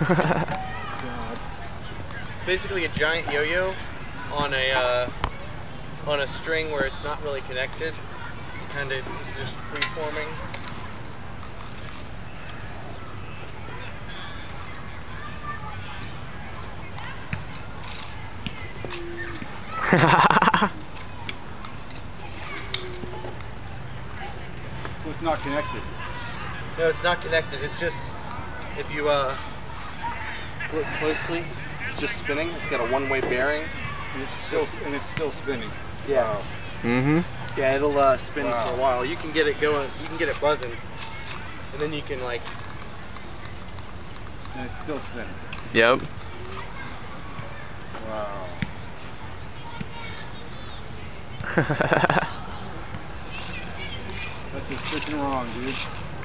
Basically a giant yo-yo on a uh, on a string where it's not really connected. Kind of it's just free forming. So it's not connected. No, it's not connected. It's just if you uh, look closely, it's just spinning. It's got a one-way bearing. And it's still and it's still spinning. Yeah. Wow. mm-hmm. Yeah, it'll uh, spin Wow. for a while. You can get it going. You can get it buzzing, and then you can like. And it's still spinning. Yep. Wow. That's just freaking wrong, dude.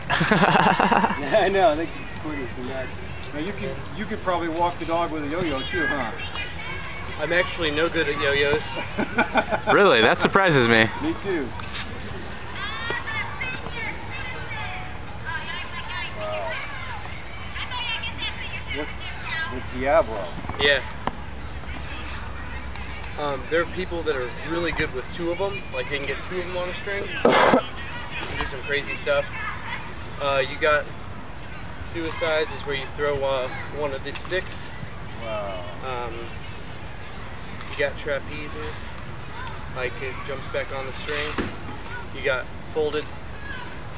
I know. I think it's quickest than that. Now you could you could probably walk the dog with a yo-yo too, huh? I'm actually no good at yo-yos. really? That surprises me. Me too. Wow. With, with Diablo. Yeah. Um, there are people that are really good with two of them. Like they can get two of them on a string. and do some crazy stuff. Uh, you got suicides is where you throw uh, one of the sticks. Wow. Um, you got trapezes, like it jumps back on the string. You got folded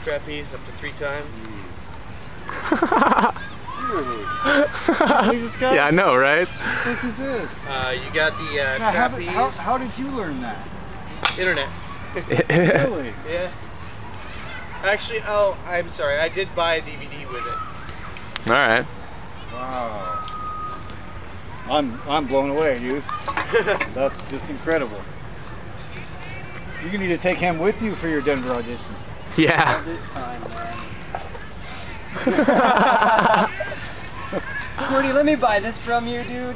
trapeze up to three times. Really? this yeah, I know, right? What is this? Uh, you got the uh, Now, how, trapeze. how, how did you learn that? Internet. Really? yeah. Actually, oh, I'm sorry. I did buy a DVD with it. All right. Wow. I'm I'm blown away, dude. That's just incredible. You need to take him with you for your Denver audition. Yeah. this time, man. Gordy, let me buy this from you, dude.